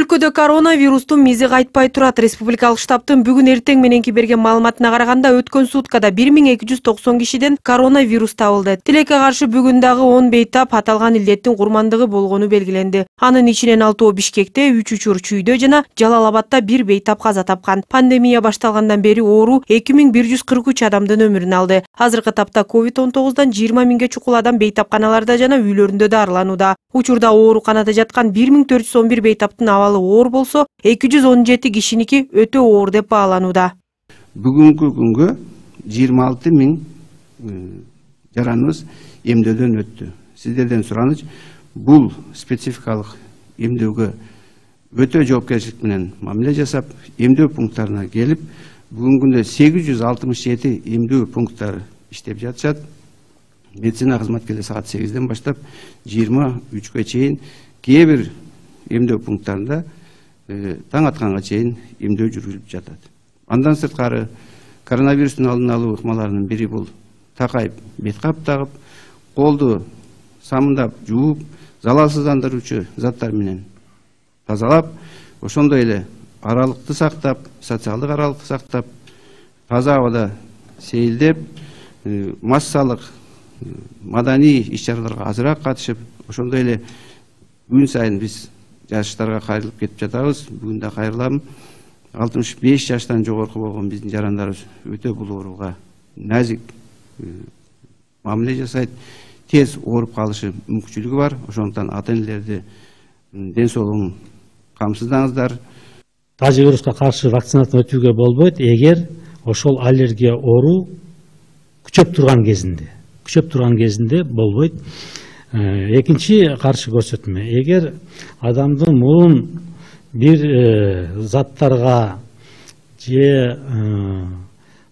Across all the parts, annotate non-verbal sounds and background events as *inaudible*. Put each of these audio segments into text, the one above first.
өлкөдө коронавирустун мизи кайтпай турат. Республикалык штабтын бүгүн эртең мененки берген маалыматына караганда өткөн суткада бир миң эки жүз токсон кишиден коронавирус табылды. Тилекке каршы бүгүн дагы он бейтап аталган илдеттин курмандыгы болгону белгиленди. Анын ичинен алтоо бишкекте үч учур чүйдө жана жалал абадта бир бейтап каза тапкан. Пандемия башталгандан бери оору эки миң бир жүз кырк үч адамдын өмүрүн алды. Азыркы тапта ковид он тогуздан жыйырма миңге чукул адам бейтапканаларда жана үйлөрүндө дарыланууда учурда ооруканада жаткан бир миң төрт жүз он бир бейтаптын абалы оор болсо эки жүз он жети кишиники өтө оор деп бааланууда. Бүгүнкү күнгө жыйырма алты миң жараныбыз эмдөөдөн өттү. Сиздерден сураныч бул спецификалык эмдөөгө өтө жоопкерчилик менен мамиле жасап эмдөө пункттарына келип бүгүнкү күндө сегиз жүз алтымыш жети эмдөө пункттары иштеп жатышат. Медицина кызматкерлери саат сегизден баштап жыйырма үчкө чейин кээ бир эмдөө пункттарында таң атканга чейин эмдөө жүргүзүлүп жатат. Андан сырткары коронавирустун алдын алуу ыкмаларынын бири бул такайып бет кап тагып колду самындап жууп залалсыздандыруучу заттар менен тазалап ошондой эле аралыкты сактап социалдык аралыкты сактап таза абада сейилдеп массалык маданий иш чараларга азыраак катышып ошондой эле күн сайын биз жаштарга кайрылып кетип жатабыз. Бүгүн да кайрыламын алтымыш беш жаштан жогорку болгон биздин жарандарыбыз өтө бул ооруга назик мамиле жасайт. Тез ооруп калышы мүмкүнчүлүгү бар. Ошондуктан ата энелерди ден соолугун камсыздаңыздар. Тажы вируска каршы вакцинациядан өтүүгө болбойт эгер ошол аллергия оору күчөп турган кезинде. Күчөп турган кезинде болбойт. Экинчи каршы көрсөтмө эгер адамдын мурун бир заттарга же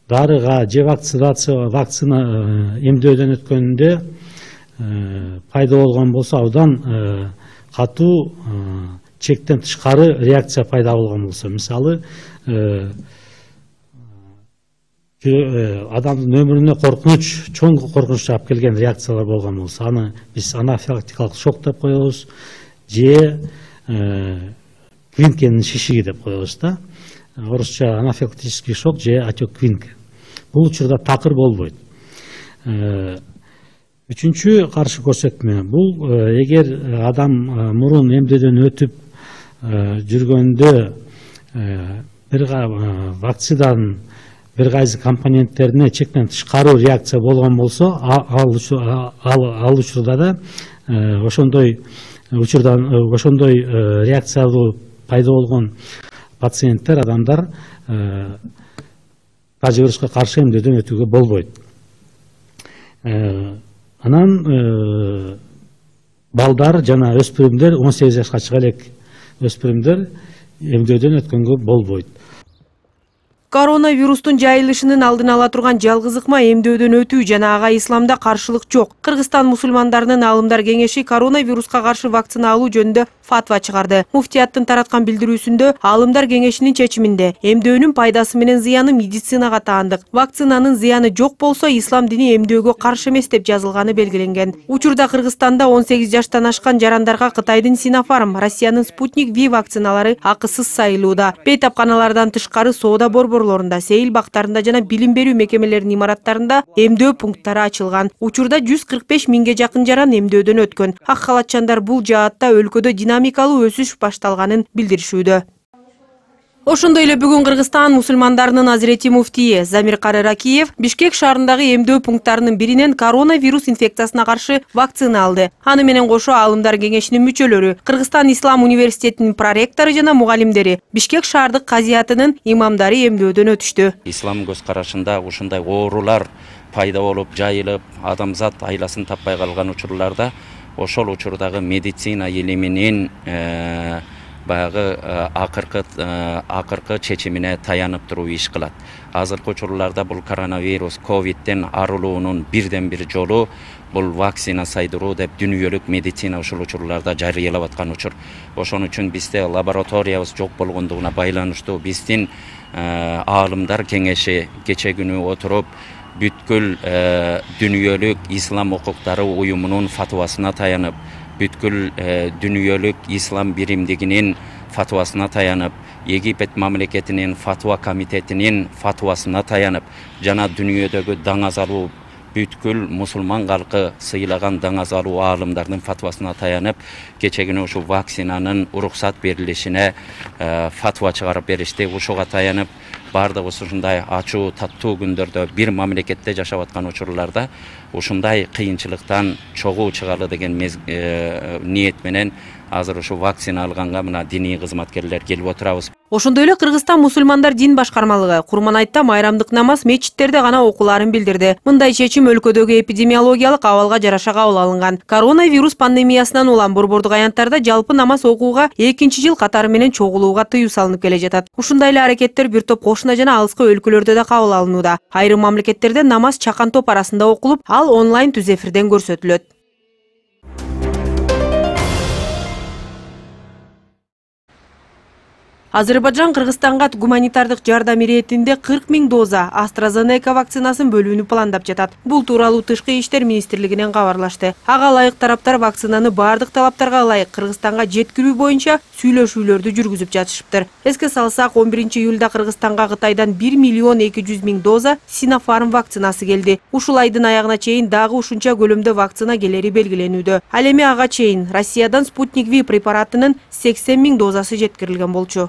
дарыга же вакцинация вакцина эмдөөдөн өткөндө пайда болгон болсо абдан катуу чектен тышкары реакция пайда болгон болсо мисалы адамдын өмүрүнө коркунуч чоң коркунуч алып келген реакциялар болгон болсо аны биз анафилактикалык шок деп коебуз же квинкенин шишиги деп коебуз да. Орусча анафилактический шок же отек квинка бул учурда такыр болбойт. Үчүнчү каршы көрсөтмө бул эгер адам мурун эмдөөдөн өтүп жүргөндө бир вакцинаданын бир кайсы компоненттерине чектен тышкары реакция болгон болсо ал учурда да ошондой учурда ошондой реакциялуу пайда болгон пациенттер адамдар вируска каршы эмдөөдөн өтүүгө болбойт. Анан балдар жана өспүрүмдөр он сегиз жашка чыга элек өспүрүмдөр эмдөөдөн өткөнгө болбойт коронавирустун жайылышынын алдын ала турган жалгыз ыкма эмдөөдөн өтүү жана ага исламда каршылык жок кыргызстан мусулмандарынын аалымдар кеңеши коронавируска каршы вакцина алуу жөнүндө фатва чыгарды муфтияттын тараткан билдирүүсүндө аалымдар кеңешинин чечиминде эмдөөнүн пайдасы менен зыяны медицинага таандык вакцинанын зыяны жок болсо ислам дини эмдөөгө каршы эмес деп жазылганы белгиленген учурда кыргызстанда он сегиз жаштан ашкан жарандарга кытайдын синофарм россиянын спутник ви вакциналары акысыз сайылууда бейтапканалардан тышкары соода борбор борборлорунда сейил бактарында жана билим берүү мекемелеринин имараттарында эмдөө пункттары ачылган учурда жүз кырк беш миңге жакын жаран эмдөөдөн өткөн ак халатчандар бул жаатта өлкөдө динамикалуу өсүш башталганын билдиришүүдө. Ошондой эле бүгүн кыргызстан мусулмандарынын азирети муфтийи замир кары ракиев бишкек шаарындагы эмдөө пункттарынын биринен коронавирус инфекциясына каршы вакцина алды. Аны менен кошо аалымдар кеңешинин мүчөлөрү кыргызстан ислам университетинин проректору жана мугалимдери бишкек шаардык казиятынын имамдары эмдөөдөн өтүштү. Ислам көз карашында ушундай оорулар пайда болуп жайылып адамзат айласын таппай калган учурларда ошол учурдагы медицина илиминин баягы акыркы акыркы чечимине таянып туруп иш кылат азыркы учурларда бул коронавирус ковидтен арылуунун бирден бир жолу бул вакцина сайдыруу деп дүнүйөлүк медицина ушул учурларда жарыялап аткан учур ошон үчүн бизде лабораториябыз жок болгондугуна байланыштуу биздин аалымдар кеңеши кече күнү отуруп бүткүл дүнүйөлүк ислам укуктары уюмунун фатвасына таянып бүткүл дүнүйөлүк ислам биримдигинин фатуасына таянып египет мамлекетинин фатуа комитетинин фатуасына таянып жана дүниедегі даңазалуу бүткүл мусулман калкы сыйлаган даңазалуу аалымдардын фатвасына таянып кечегине ушу вакцинанын уруксат берилишине фатва чыгарып беришти ушуга таянып баардыгыбыз ушундай ачуу таттуу күндөрдө бир мамлекетте жашап аткан учурларда ушундай кыйынчылыктан чогуу чыгалы деген ниет менен азыр ушу вакцина алганга мына диний кызматкерлер келип отурабыз. Ошондой эле кыргызстан мусулмандар дин башкармалыгы курманайтта майрамдык намаз мечиттерде гана окууларын билдирди. Мындай чечим өлкөдөгү эпидемиологиялык абалга жараша кабыл алынган. Коронавирус пандемиясынан улам борбордук аянттарда жалпы намаз окууга экинчи жыл катары менен чогулууга тыюу салынып келе жатат. Ушундай эле аракеттер бир топ кошуна жана алыскы өлкөлөрдө да кабыл алынууда. Айрым мамлекеттерде намаз чакан топ арасында окулуп ал онлайн түз эфирден көрсөтүлөт. Азербайжан кыргызстанга гуманитардык жардам иретинде кырк миң доза астразенека вакцинасын бөлүүнү пландап жатат. Бул тууралуу тышкы иштер министрлигинен кабарлашты. Ага ылайык тараптар вакцинаны баардык талаптарга ылайык кыргызстанга жеткирүү боюнча сүйлөшүүлөрдү жүргүзүп жатышыптыр. Эске салсак он биринчи июлда кыргызстанга кытайдан бир миллион эки жүз миң доза синофарм вакцинасы келди. Ушул айдын аягына чейин дагы ушунча көлөмдө вакцина келери белгиленүүдө. Ал эми ага чейин россиядан спутник ви препаратынын сексен миң дозасы жеткирилген болчу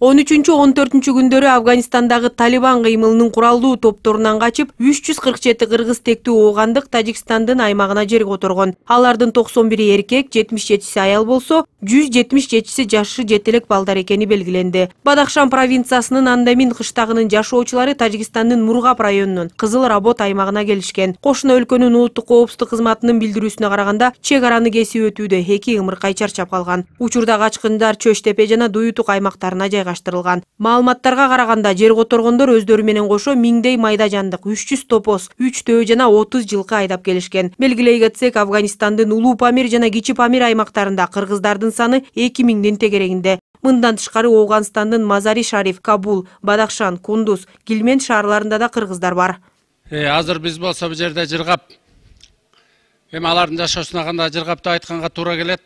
он үчүнчү он төртүнчү күндөрү афганистандагы талибан кыймылынын куралдуу топторунан качып үч жүз кырк жети кыргыз тектүү оогандык тажикстандын аймагына жер которгон алардын токсон бири эркек жетимиш жетиси аял болсо жүз жетимиш жетиси жашы жете элек балдар экени белгиленди. Бадахшан провинциясынын андамин кыштагынын жашоочулары тажикстандын мургап районунун кызыл работ аймагына келишкен. Кошуна өлкөнүн улуттук коопсуздук кызматынын билдирүүсүнө караганда чек араны кесип өтүүдө эки ымыркай чарчап калган. Учурда качкындар чөч тепе жана дуютук аймактарына жайгашкан жайгаштырылган маалыматтарга караганда жер которгондор өздөрү менен кошо миңдей майда жандык үч жүз топоз үч төө жана отуз жылкы айдап келишкен. Белгилей кетсек афганистандын улуу памир жана кичи памир аймактарында кыргыздардын саны эки миңдин тегерегинде. Мындан тышкары оогунстандын мазари шариф кабул бадахшан кундуз килмен шаарларында да кыргыздар бар. Азыр биз болсо бул жерде жыргап эми алардын жашоосуна кандай жыргап деп айтканга туура келет.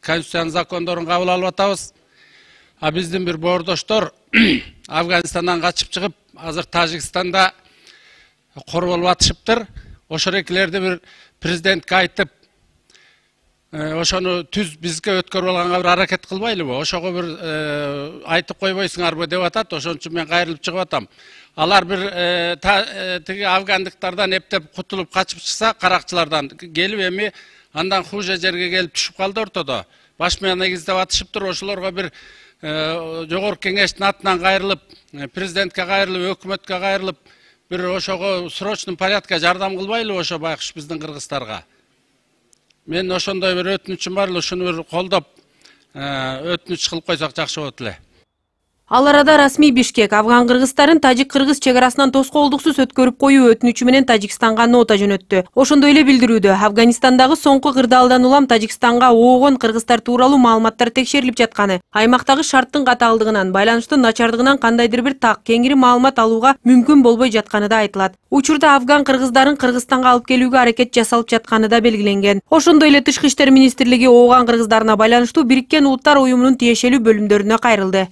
Конституциянын закондорун кабыл алып атабыз. А биздин бир боордоштор *clears throat* афганистандан качып чыгып азыр тажикстанда кор болуп атышыптыр. Ошол экилерди бир президентке айтып ошону түз бизге өткөрүп алганга бир аракет кылбайлыбы? Ошого бир айтып койбойсуңарбы? деп атат. Ошон үчүн мен кайрылып чыгып атам. Алар бир тиги афгандыктардан эптеп кутулуп качып чыкса каракчылардан келип эми андан хуже жерге келип түшүп калды ортодо. Баш мыян эгиздеп атышыптыр. Ошолорго бир жогорку кеңештин атынан кайрылып президентке кайрылып өкмөткө кайрылып бир ошого срочный порядка жардам кылбайлыбы ошо байкуш биздин кыргыздарга мен ошондой бир өтүнүчүм бар эле ушуну бир колдоп өтүнүч кылып койсок жакшы болот эле ал арада расмий бишкек. Афган кыргыздарын тажик кыргыз чек арасынан тоскоолдуксуз өткөрүп коюу өтүнүчү менен тажикстанга нота жөнөттү. Ошондой эле билдирүүдө. Афганистандагы соңку кырдаалдан улам тажикстанга оогон кыргыздар тууралуу маалыматтар текшерилип жатканы. Аймактагы шарттын катаалдыгынан байланыштын начардыгынан кандайдыр бир так кеңири маалымат алууга мүмкүн болбой жатканы да айтылат. Учурда афган кыргыздарын кыргызстанга алып келүүгө аракет жасалып жатканы да белгиленген. Ошондой эле тышкы иштер министрлиги ооган кыргыздарына байланыштуу бириккен улуттар уюмунун тиешелүү бөлүмдөрүнө кайрылды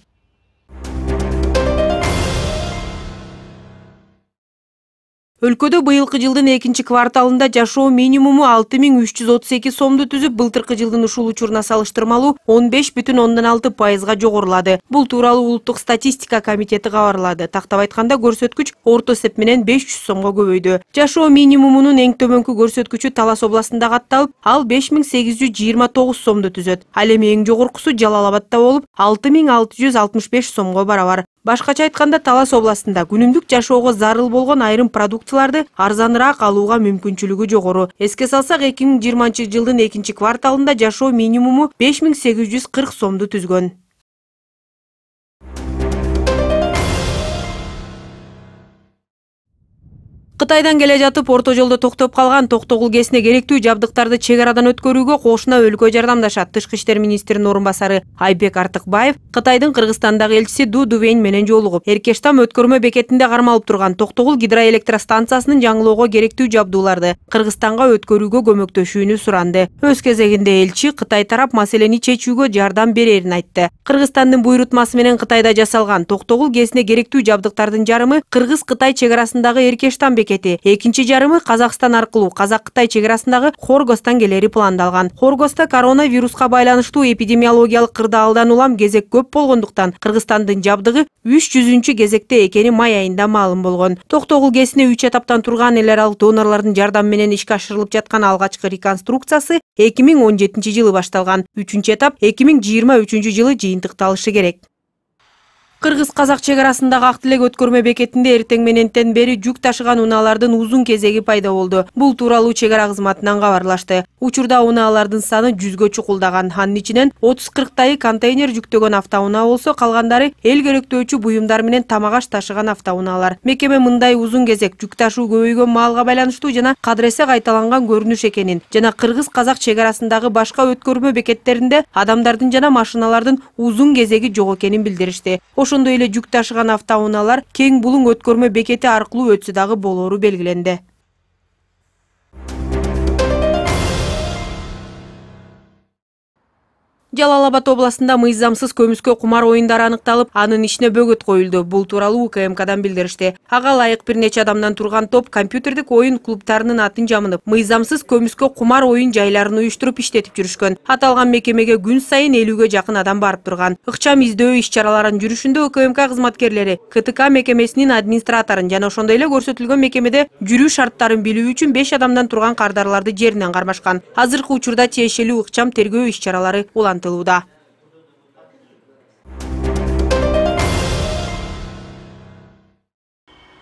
өлкөдө быйылкы жылдын экинчи кварталында жашоо минимуму алты миң үч жүз отуз эки сомду түзүп былтыркы жылдын ушул учуруна салыштырмалуу он беш бүтүн ондон алты пайызга жогорулады. Бул тууралуу улуттук статистика комитети кабарлады. Тактап айтканда көрсөткүч орто эсеп менен беш жүз сомго көбөйдү. Жашоо минимумунун эң төмөнкү көрсөткүчү талас областында катталып ал беш миң сегиз жүз жыйырма тогуз сомду түзөт. Ал эми эң жогоркусу жалал абадта болуп алты миң алты жүз алтымыш беш сомго барабар башкача айтканда талас областында күнүмдүк жашоого зарыл болгон айрым продукцияларды арзаныраак алууга мүмкүнчүлүгү жогору. Эске салсак эки миң жыйырманчы жылдын экинчи кварталында жашоо минимуму беш миң сегиз жүз кырк сомду түзгөн кытайдан келе жатып орто жолдо токтоп калган токтогул кесине керектүү жабдыктарды чек арадан өткөрүүгө кошуна өлкө жардамдашат. Тышкы иштер министринин орун басары айбек артыкбаев кытайдын кыргызстандагы элчиси ду дувень менен жолугуп. Эркештам өткөрмө бекетинде кармалып турган токтогул гидроэлектростанциясынын жаңылоого керектүү жабдууларды кыргызстанга өткөрүүгө көмөктөшүүнү суранды. Өз кезегинде элчи кытай тарап маселени чечүүгө жардам берерин айтты. Кыргызстандын буйрутмасы менен кытайда жасалган токтогул гэсине керектүү жабдыктардын жарымы кыргыз кытай чек арасындагы эркештам бекети экинчи жарымы казакстан аркылуу казак кытай чек арасындагы хоргостон келери пландалган хоргосто коронавируска байланыштуу эпидемиологиялык кырдаалдан улам кезек көп болгондуктан кыргызстандын жабдыгы үч жүзүнчү кезекте экени май айында маалым болгон токтогул кесине үч этаптан турган эл аралык донорлордун жардамы менен ишке ашырылып жаткан алгачкы реконструкциясы эки миң он жетинчи жылы башталган үчүнчү этап эки миң жыйырма үчүнчү жылы жыйынтыкталышы керек. Кыргыз казак чек арасындагы ак тилек өткөрмө бекетинде эртең мененден бери жүк ташыган унаалардын узун кезеги пайда болду. Бул тууралуу чек ара кызматынан кабарлашты. Учурда унаалардын саны жүзгө чукулдаган. Анын ичинен отуз кырктайы контейнер жүктөгөн автоунаа болсо калгандары эл керектөөчү буюмдар менен тамак аш ташыган автоунаалар. Мекеме мындай узун кезек жүк ташуу көбөйгөн маалга байланыштуу жана кадыресе кайталанган көрүнүш экенин жана кыргыз казак чек арасындагы башка өткөрмө бекеттеринде адамдардын жана машиналардын узун кезеги жок экенин билдиришти. Ошондой эле жүк ташыган автоунаалар кең булуң өткөрмө бекети аркылуу өтсө дагы болору белгиленди жалал абад областында мыйзамсыз көмүскө кумар оюндары аныкталып анын ичине бөгөт коюлду. Бул тууралуу укмкдан билдиришти. Ага ылайык бир нече адамдан турган топ компьютердик оюн клубтарынын атын жамынып мыйзамсыз көмүскө кумар оюн жайларын уюштуруп иштетип жүрүшкөн. Аталган мекемеге күн сайын элүүгө жакын адам барып турган. Ыкчам издөө иш чараларынын жүрүшүндө укмк кызматкерлери ктк мекемесинин администраторун жана ошондой эле көрсөтүлгөн мекемеде жүрүү шарттарын билүү үчүн беш адамдан турган кардарларды жеринен кармашкан. Азыркы учурда тиешелүү ыкчам тергөө иш чаралары улантылды улантылууда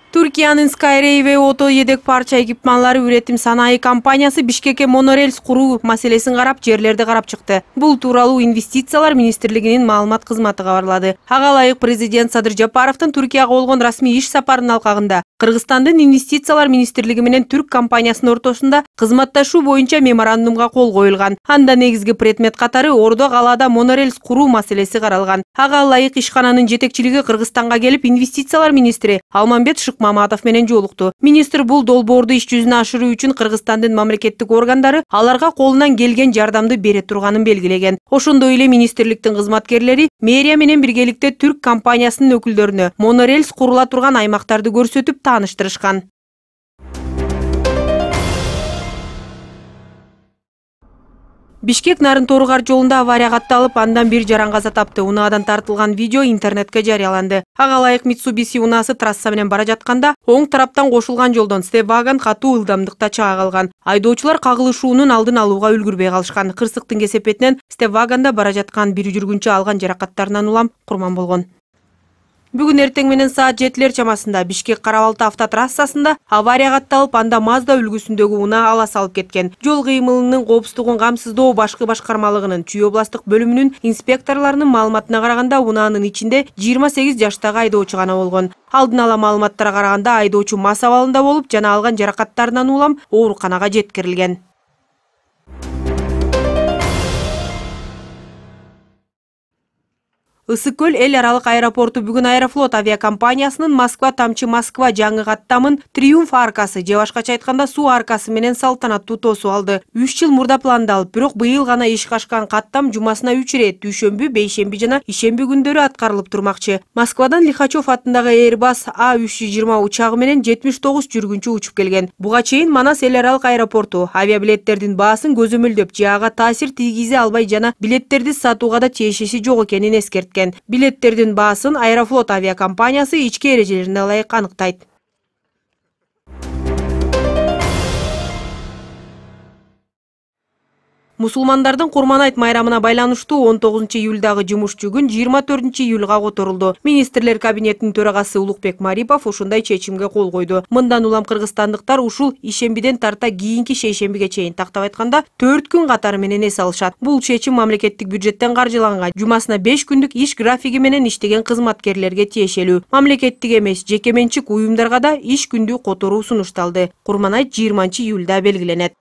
Түркиянын Skyrave ото едек парча экипманлары үретим санаай компаниясы Бишкекке монорельс куруу маселесин карап, жерлерди карап чыкты. Бул тууралуу инвестициялар министрлигинин маалымат кызматы кабарлады. Ага ылайык президент Садыр Жапаровдун Түркияга болгон расмий иш сапарынын алкагында Кыргызстандын инвестициялар министрлиги менен түрк компаниясынын ортосунда кызматташуу боюнча меморандумга кол коюлган. Анда негизги предмет катары Ордо калаада монорельс куруу маселеси каралган. Ага ылайык ишкананын жетекчилиги Кыргызстанга келип инвестициялар министри Алмамбет Шыкмаматов менен жолукту. Министр бул долбоорду иш жүзүнө ашыруу үчүн Кыргызстандын мамлекеттик органдары аларга колунан келген жардамды бере турганын белгилеген. Ошондой эле министрликтин кызматкерлери мэрия менен биргеликте түрк компаниясынын өкүлдөрүнө монорельс курула турган аймактарды көрсөтүп тааныштырышкан бишкек нарын торугар жолунда авария катталып андан бир жаран каза тапты. Унаадан тартылган видео интернетке жарыяланды. Ага ылайык митсубиси унаасы трасса менен бара жатканда оң тараптан кошулган жолдон степ катуу ылдамдыкта чыга калган айдоочулар кагылышуунун алдын алууга үлгүрбөй калышкан. Кырсыктын кесепетинен степ бара жаткан. Бир жүргүнчү алган жаракаттарынан улам курман болгон бүгүн эртең менен саат жетилер чамасында бишкек кара балта автотрассасында авария катталып анда мазда үлгүсүндөгү унаа ала салып кеткен. Жол кыймылынын коопсуздугун камсыздоо башкы башкармалыгынын чүй областтык бөлүмүнүн инспекторлорунун маалыматына караганда унаанын ичинде жыйырма сегиз жаштагы айдоочу гана болгон. Алдын ала маалыматтарга караганда айдоочу мас абалында болуп жана алган жаракаттарынан улам ооруканага жеткирилген ысык көл эл аралык аэропорту бүгүн аэрофлот авиакомпаниясынын москва тамчы москва жаңы каттамын триумф аркасы же башкача айтканда суу аркасы менен салтанаттуу тосуп алды. Үч жыл мурда пландалып бирок быйыл гана ишке ашкан каттам жумасына үч ирет дүйшөмбү бейшемби жана ишемби күндөрү аткарылып турмакчы. Москвадан лихачев атындагы airbus а үч жүз жыйырма учагы менен жетимиш тогуз жүргүнчү учуп келген. Буга чейин манас эл аралык аэропорту авиабилеттердин баасын көзөмөлдөп же ага таасир тийгизе албай жана билеттерди сатууга да тиешеси жок экенин эскерткен билеттердин баасын аэрофлот авиакомпаниясы ички эрежелерине ылайык аныктайт. Мусулмандардын курман айт майрамына байланыштуу он тогузунчу июлдагы жумушчу күн жыйырма төртүнчү июлга которулду министрлер кабинетинин төрагасы улукбек марипов ушундай чечимге кол койду мындан улам кыргызстандыктар ушул ишембиден тарта кийинки шейшембиге чейин тактап айтканда төрт күн катары менен эс алышат бул чечим мамлекеттик бюджеттен каржыланган. Жумасына беш күндүк иш графиги менен иштеген кызматкерлерге тиешелүү. Мамлекеттик эмес жеке менчик уюмдарга да иш күндү которуу сунушталды. Курман айт жыйырманчы июлда белгиленет.